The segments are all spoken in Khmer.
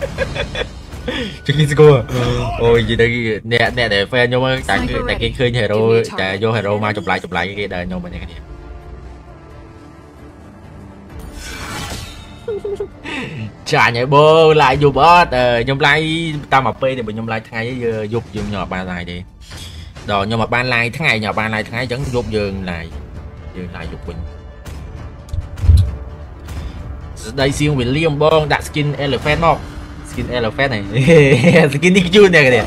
Shikitsuko Ôi gì đây nè nè để phe nhau mà tại tại cái khơi hero chạy vô hero mà chụp lại chụp lại cái đời nhau mà cái này Chà nhảy bơ lại dục bớt. Ờ, nhôm lại tao mà p thì bọn nhôm lại thay với dục dùng nhỏ ba lại đi. Đồ nhưng mà ba lại tháng ngày nhỏ ba lai tháng vẫn dục dường lại dường lại dục bình đây riêng William Bond đặt skin elephant không skin elephant ហ្នឹង skin នេះខ្ជូតនេះគេ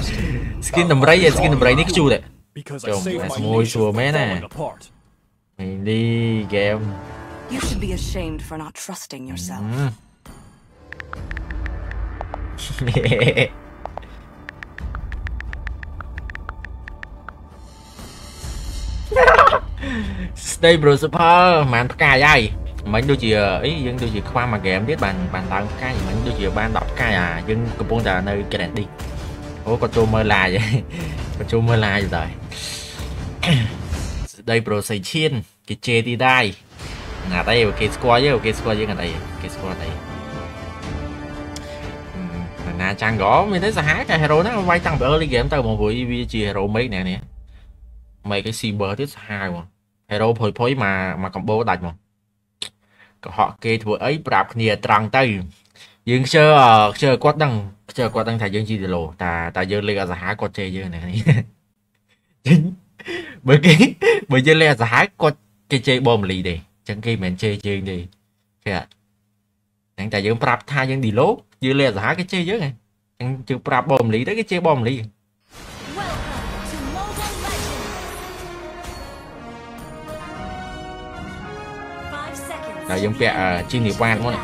skin ដំរី skin ដំរីនេះខ្ជូតទេចុំស្មួយសួរមែនណានេះ game You should be ashamed for not trusting yourself. ស្ដី bro សុផលប្រហែលផ្កាយហើយ មិញដូចជាអីយើងដូចជាខ្វះមួយហ្គេមទៀតបានបានឡើងផ្កាយមិញដូចជាបាន10ផ្កាយអាយើងកំពុងតែនៅ Grandy អូគាត់ចូលមើល live គាត់ចូលមើល live ដែរស្ដី bro សៃឈៀនគេជេទីដែរណាត់អីគេស្គាល់យើងគេស្គាល់យើងអត់អីគេស្គាល់អីណាចាំងក៏មានតែសាហាវតែ hero ហ្នឹងវាយតាំងពី early game ទៅមកព្រោះវាជា hero make នេះនេះ make គេ cyber ទៀតសាហាវហ្មង hero ភុយភុយមកមកកំបោដាច់មក កុហកគេធ្វើអីប្រាប់គ្នាត្រង់ទៅយើងខ្ជិលខ្ជិលគាត់ដឹងខ្ជិលគាត់ដឹងថាយើងជីដេឡូតែតែយើងលេខអសាហាវគាត់ជេរយើងនេះបើគេបើយើងលេខអសាហាវគាត់គេជេរបងមលីទេចឹងគេមិនមែនជេរយើងទេគេអត់ហ្នឹងតែយើងប្រាប់ថាយើងឌីឡូយើងលេខអសាហាវគេជេរយើងហ្នឹងចឹងជឿប្រាប់បងមលីទៅគេជេរបងមលី ដល់យើងពាក់ជីនីវ៉ាតមក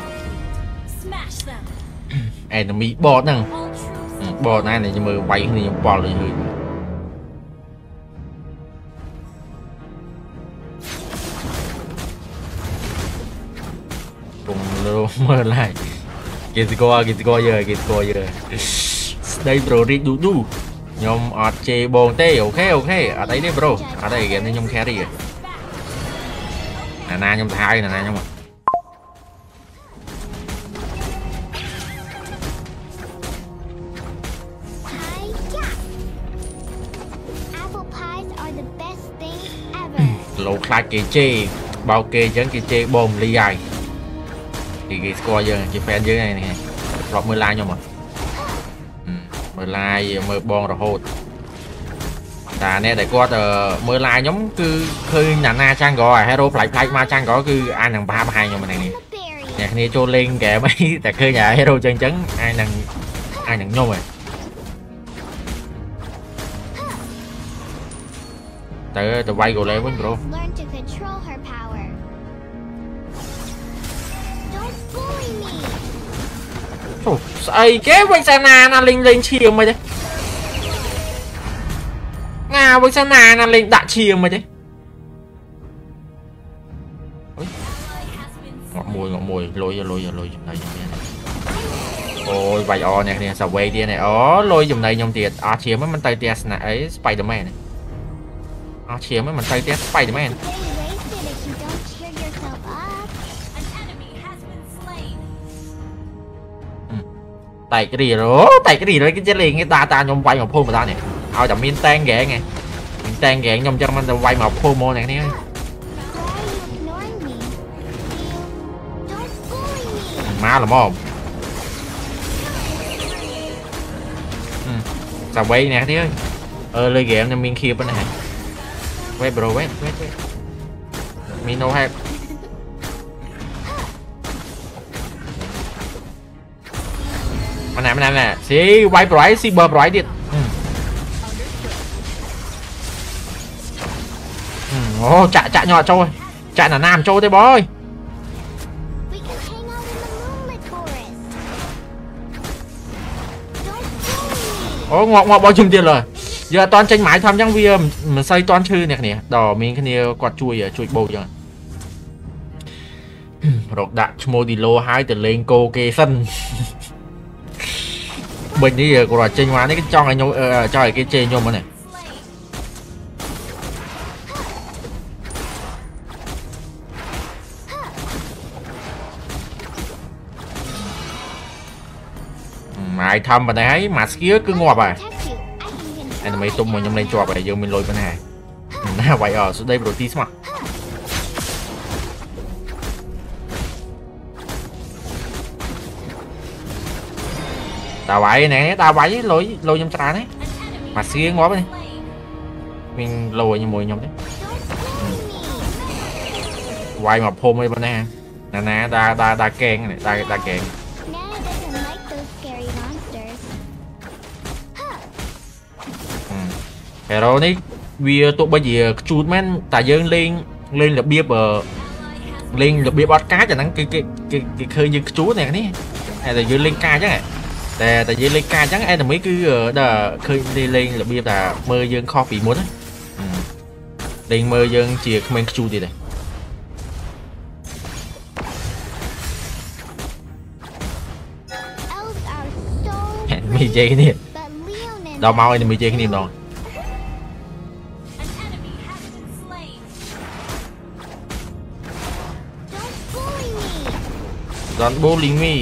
enemy bot ហ្នឹង bot ណាខ្ញុំមើលវាយគ្នាខ្ញុំប៉ល់ទៅហើយពុំលោមើលឡាយគេស្គាល់គេស្គាល់យើគេស្គាល់យើស្ដី bro រីកឌូឌូខ្ញុំអត់ជេរបងទេអូខេអូខេអត់អីទេ bro អត់អីហ្គេមនេះខ្ញុំ carry ណាណាខ្ញុំទៅហើយណាណាខ្ញុំ លោខ្លាចគេជេរបោកគេអញ្ចឹងគេជេរបងលីហើយគេគេស្គាល់យើងជា fan យើងហ្នឹងធ្លាប់មើល live ខ្ញុំហ៎មើល live មើលបងរហូតតែអ្នកដែលគាត់មើល live ខ្ញុំគឺឃើញណានាចាំងក៏ hero ប្លែកប្លែកមកចាំងក៏គឺអាចនឹងបាបហាយខ្ញុំហ្នឹងនេះអ្នកគ្នាចូលលេងហ្គេមអីតែឃើញអា hero ចឹងចឹងអាចនឹងអាចនឹងខ្ញុំហ៎ ទៅទៅវាយកូលេវិញប្រូអូស្អីគេវិញសាណាណាលេងលេងឈៀងមិនទេងាវិញសាណាណាលេងដាក់ឈៀងមិនទេងាប់មួយងាប់មួយលុយលុយលុយចំណៃខ្ញុំនេះអូយវាយអអ្នកនេះសាវេទៀតនេះអូលុយចំណៃខ្ញុំទៀតអត់ឈៀងមិនទៅទៀតស្នាក់អី Spider-Man នេះ อาเชียไม่เหมือนไฟเตี้ไปดิแม่ไต่กรีโรไต่กรีเลยกินเจลิงไงตาตายมไวของพวกมันตาเนี่ยเอาจากมินแตงแกงไงมินแตงแกงยมจะมันจะไวมาพวกโมอย่างนี้มาหรือมอมจะไวเนี่ยที่เออเลยแกมันมีคีบปัญหา Wait bro, wait, wait, wait. Me no help. Mà nè, mà nè, nè. Si quay bright, si bờ bright đi. Ồ, chạy chạy nhỏ trôi. Chạy là nam trôi thế boy. Ồ, ngọt ngọt bao nhiêu tiền rồi. យកអត់តន់ចេញម៉ាយធំអញ្ចឹងវាមិនសូវតន់ឈឺអ្នកគ្នាដល់មានគ្នាគាត់ជួយជួយបោកអញ្ចឹងរកដាក់ឈ្មោះឌីឡូហើយទៅលេងគោគេសិនបិញនេះគាត់ចេញមកនេះគេចង់ឲ្យខ្ញុំចង់ឲ្យគេជេរខ្ញុំហ្នឹងហើយធំប៉ុណ្ណេះហើយមួយ skill គឺងាប់ហើយ Protect you. I can even អេនីមេទុំមកខ្ញុំលេងជាប់ហើយយើងមានលុយប៉ុណ្ណាណាវាយអសុដីប្រូទីស្មោះតាវាយណែតាវាយលុយលុយខ្ញុំច្រើនហ៎មួយ skill ងាប់ទេមានលុយជាមួយខ្ញុំទេ Don't bully me. វាយមកភូមិអីប៉ុណ្ណាណាណាដាដាដាកែងនេះដាដាកែង ហេរ៉ូនេះវាទោះបីជាខ្ជូតមែនតែយើងលេងលេងរបៀបអឺលេងរបៀបអត់កាចអាហ្នឹងគេគេគេគេឃើញយើងខ្ជូតអ្នកនេះតែតែយើងលេងកាចហ្នឹងតែតែយើងលេងកាចហ្នឹងអេនមីគឺដល់ឃើញលេងរបៀបថាមើលយើងខុសពីមុនហ្នឹងលេងមើលយើងជាក្មេងខ្ជូតទៀតដែរ Elves are so អេនមីជ័យគ្នា but Leon and ដល់មកអេនមីជ័យគ្នាម្ដង Don't bully me.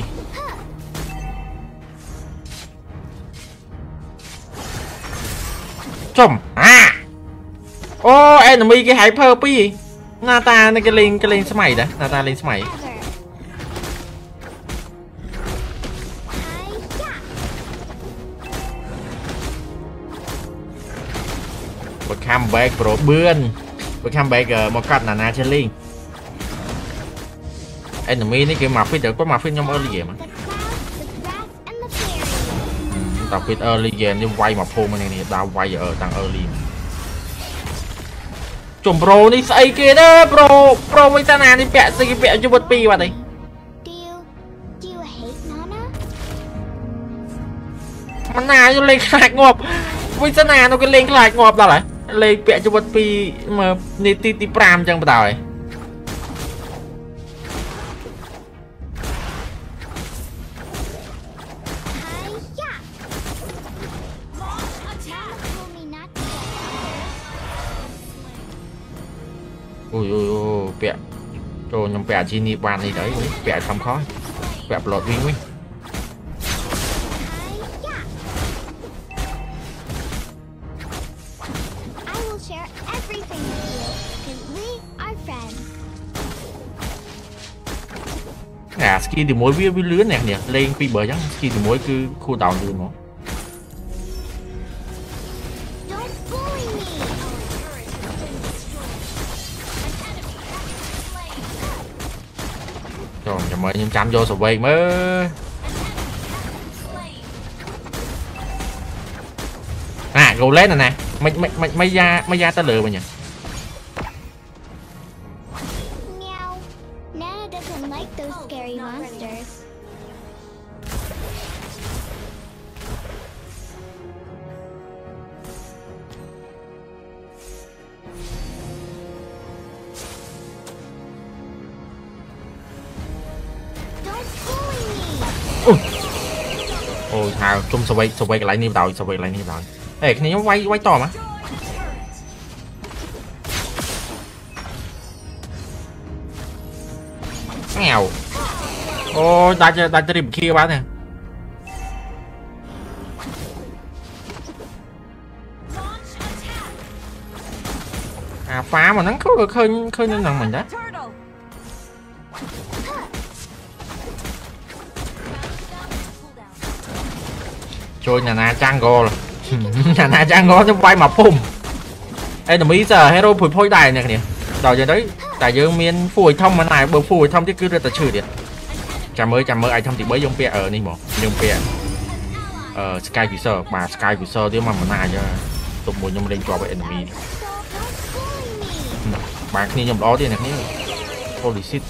Chum. Ah. អូអេនមីគេ hyper 2ណាតានេះគេលេងគេលេងស្មៃដែរណាតាលេងស្មៃបើ comeback ប្របឿនបើ comeback មកកាត់ណាណាចេះលេង enemy នេះគេមក fit តែគាត់មក fit ខ្ញុំ early game The clouds, the grass, and the fairies. តែ fit early game នេះវាយមកភូមិនេះនេះដើរវាយអឺតាំង early ចំ pro នេះស្អីគេទេ pro pro មិនតាណានេះពាក់ស្អីគេពាក់ជីវិតពីរបាត់ហើយ Do you do you hate Nana? មិនណាយកលេងខ្លាចងាប់វិសាណានោះគេលេងខ្លាចងាប់ដល់ហើយលេងពាក់ជីវិតពីរមើលនីតិទី5អញ្ចឹងបដ ாய் Hi-ya. ចូលខ្ញុំពាក់អាជីនេះបាននេះដែរពាក់ខំខោះពាក់ប្លុតវិញវិញ Hi-ya. I will share everything with you because we are friends. អា ski ទី1វាវាលឿនអ្នកនេះលេងពីបើអញ្ចឹង ski ទី1គឺ cool down លឿនហ្មង Trời ơi, nhưng chăm vô sầu quen mới. À, gấu lết này nè. Mày, mày, mày, mày ra, mày ra ta lừa mà nhỉ? ហៅជុំសវែកសវែកកន្លែងនេះបដ ாய் សវែកកន្លែងនេះបដ ாய் អេគ្នាខ្ញុំវាយវាយតមកងាវអូយដាច់ដាច់ត្រីបគៀបានទេអាហ្វាមកហ្នឹងគឺឃើញឃើញនៅហ្នឹងមិនដែរ ជួយណានាចាំងហ្គល ណានាចាំងហ្គលខ្ញុំវាយមកភូមិអេនមីសហេរ៉ូភួយភួយដែរអ្នកនេះដល់ចឹងទៅតែយើងមានហ្វូអៃថំមិនដែរបើហ្វូអៃថំទៀតគឺរត់តែឈឺទៀតចាំមើលចាំមើលអៃថំទី3យើងពាក់អឺនេះមកយើងពាក់អឺ Sky Visor បាទ Sky Visor ទៀតមកមិនណាចឹងទុកមួយខ្ញុំលេងជាប់ enemy So don't bully me. បាទគ្នាខ្ញុំល្អទៀតអ្នកនេះ Holy shit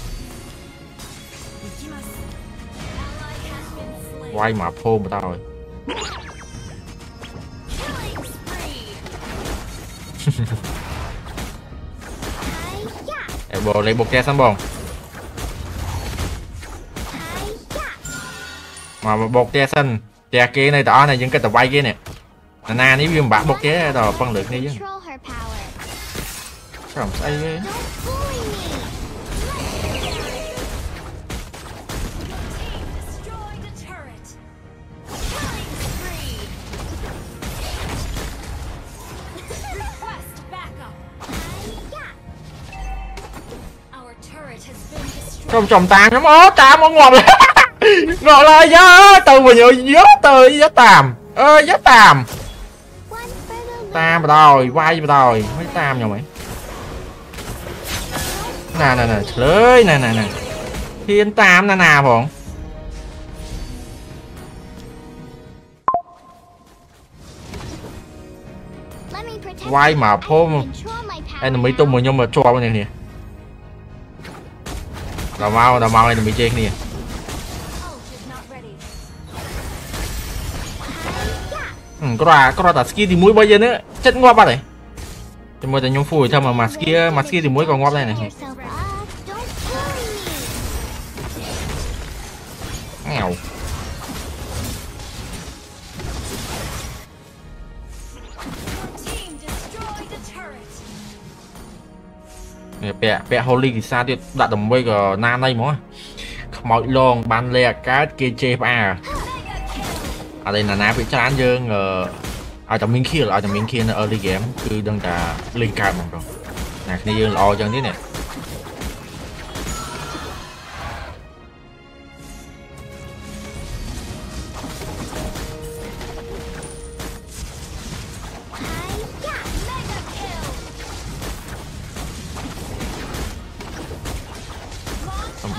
វាយមកភូមិបតហើយ Hi-ya. អេបងលេងបុកចេះសិនបង Hi-ya. មកបុកចេះសិនផ្ទះគេនៅតែអស់ណាយើ 레이복제 3번 mà bột che xanh che kia này đó này, những cái tờ bay kia nè. Nè na nếu như bạc bột che đồ phân lực này chứ. Không thấy trong chồng tàn lắm. Ó tam ó ngọt lắm. Ngọt là gió từ vừa nhớ gió từ gió tàm. Ơ gió tàm. Tam rồi quay rồi mấy tam nhau mày. Nè nè nè lưới nè nè nè thiên tam nè nè bọn quay mà phô enemy tung mà nhau mà cho bên này nè. เราเมาเราเมาเลยหนูมีเจ๊กนี่อืมก็รอก็รอตัดสกีที่มุ้ยบอยเยอะเนื้อเจ็ดงอบอะไรจะมัวแต่ยงฟูทำมามาสกีมาสกีที่มุ้ยก็งอบได้นะ ពាក់ពាក់ Holy គិសាទៀតដាក់ដើម្បីក៏ណាណៃហ្មងខ្មោចលងបានលេអាកើតគេជេផ្អើ Mega kill. អត់ឯណាណាពីច្រើនយើងអឺឲ្យតែមាន kill ឲ្យតែមាន kill នៅ early game គឺដឹងតែលេងកើតហ្មងបងណាគ្នាយើងល្អចឹងទៀតនេះ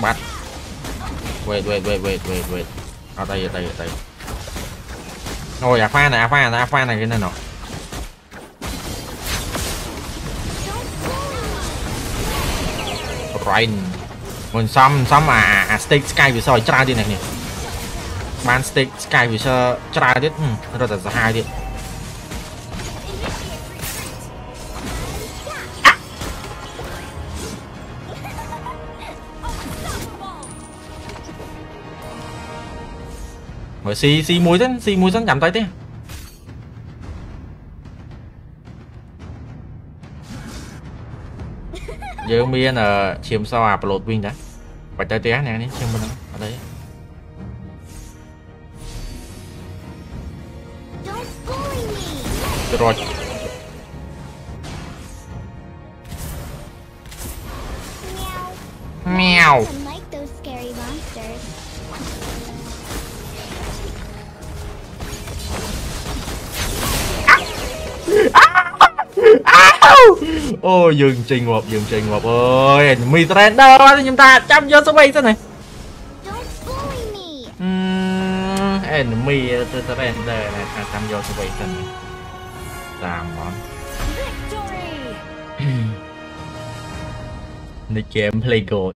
សម្បត្តិ wait wait wait wait wait wait អត់អីអត់អីអត់អីអូយអាហ្វាណាអាហ្វាណាអាហ្វាណាគេនៅនោះ Rain មិនសំសំអាអា stick sky visual ឲ្យច្រើនទៀតនេះនេះបាន stick sky visual ច្រើនទៀតហឹមរត់តែសាហាវទៀត Rồi si si muối dẫn, si muối dẫn giảm tay tí. Giờ miên ờ, là chiếm sao à plot wing đã. phải tay té nè, chiếm bên đó, ở đây. Rồi. Meow. អូយើងចេញងាប់យើងចេញងាប់អើយមីត្រេនដែរខ្ញុំថាចាំយកស្បៃសិនហ៎អេនមីទៅត្រេនដែរថាចាំយកស្បៃសិនតាមមកនេះ game play gold